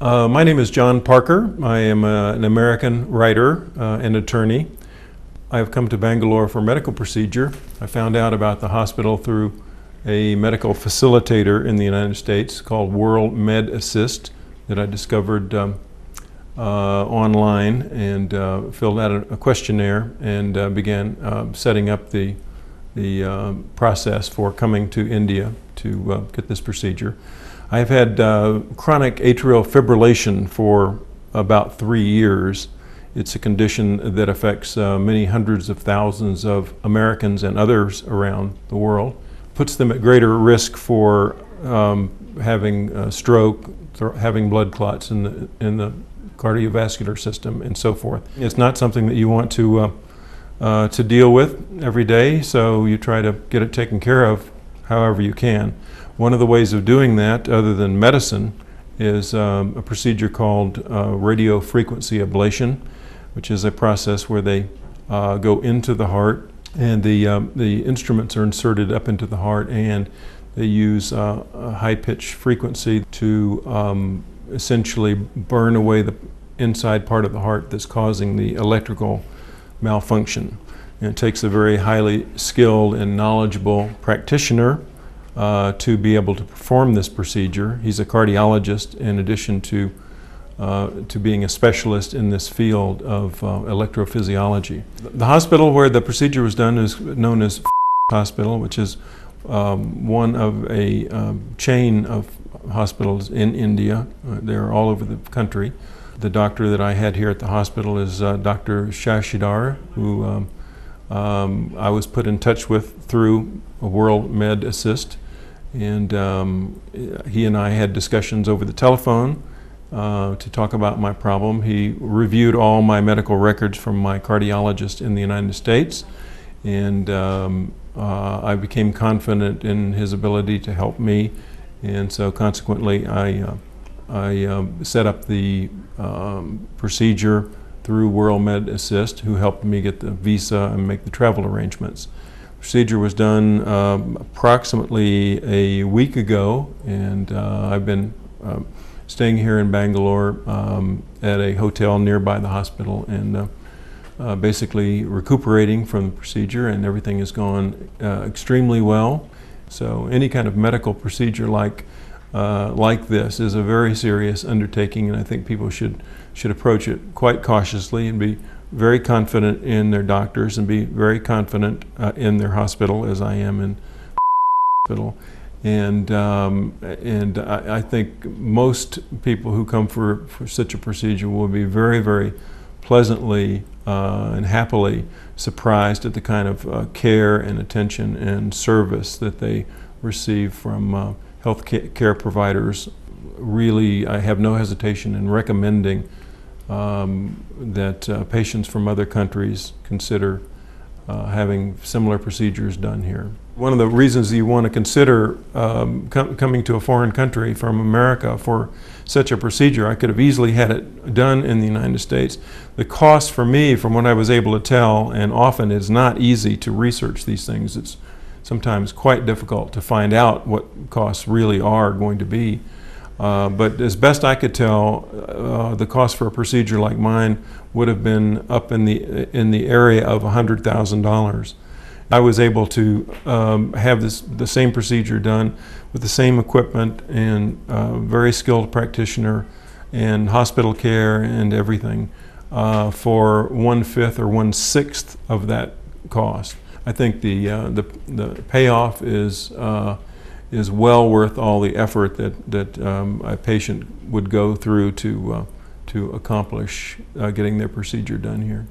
Uh, my name is John Parker. I am uh, an American writer uh, and attorney. I have come to Bangalore for medical procedure. I found out about the hospital through a medical facilitator in the United States called World Med Assist that I discovered um, uh, online and uh, filled out a, questionnaire and began uh, setting up the, the process for coming to India to get this procedure. I've had uh, chronic atrial fibrillation for about three years. It's a condition that affects uh, many hundreds of thousands of Americans and others around the world. Puts them at greater risk for um, having a stroke, having blood clots in the, in the cardiovascular system, and so forth. It's not something that you want to, uh, uh, to deal with every day, so you try to get it taken care of however you can. One of the ways of doing that, other than medicine, is um, a procedure called uh, radio frequency ablation, which is a process where they uh, go into the heart and the, um, the instruments are inserted up into the heart and they use uh, a high pitch frequency to um, essentially burn away the inside part of the heart that's causing the electrical malfunction. It takes a very highly skilled and knowledgeable practitioner uh, to be able to perform this procedure. He's a cardiologist in addition to, uh, to being a specialist in this field of uh, electrophysiology. The hospital where the procedure was done is known as Hospital, which is um, one of a um, chain of hospitals in India. Uh, they're all over the country. The doctor that I had here at the hospital is uh, Dr. Shashidhar, who um, um, I was put in touch with through World Med Assist. And um, he and I had discussions over the telephone uh, to talk about my problem. He reviewed all my medical records from my cardiologist in the United States, and um, uh, I became confident in his ability to help me. And so, consequently, I, uh, I um, set up the um, procedure through World Med Assist, who helped me get the visa and make the travel arrangements procedure was done um, approximately a week ago, and uh, I've been um, staying here in Bangalore um, at a hotel nearby the hospital and uh, uh, basically recuperating from the procedure, and everything has gone uh, extremely well. So, any kind of medical procedure like uh, like this is a very serious undertaking, and I think people should should approach it quite cautiously and be very confident in their doctors and be very confident uh, in their hospital, as I am in hospital. And um, and I, I, think most people who come for, for such a procedure will be very, very pleasantly uh, and happily surprised at the kind of uh, care and attention and service that they receive from uh, health care providers. Really, I have no hesitation in recommending um, that uh, patients from other countries consider uh, having similar procedures done here. One of the reasons you want to consider um, com coming to a foreign country from America for such a procedure, I could have easily had it done in the United States. The cost for me, from what I was able to tell, and often it's not easy to research these things, it's sometimes quite difficult to find out what costs really are going to be. Uh, but as best I could tell, uh, the cost for a procedure like mine would have been up in the in the area of $100,000. I was able to um, have this the same procedure done with the same equipment and uh, very skilled practitioner and hospital care and everything uh, for one fifth or one sixth of that cost. I think the uh, the the payoff is is well worth all the effort that, that um, a patient would go through to, uh, to accomplish uh, getting their procedure done here.